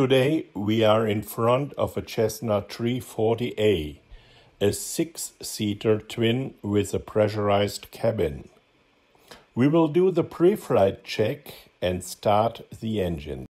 Today we are in front of a Cessna 340A, a six-seater twin with a pressurized cabin. We will do the pre-flight check and start the engine.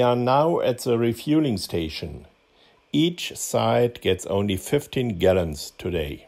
We are now at the refueling station. Each side gets only 15 gallons today.